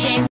shake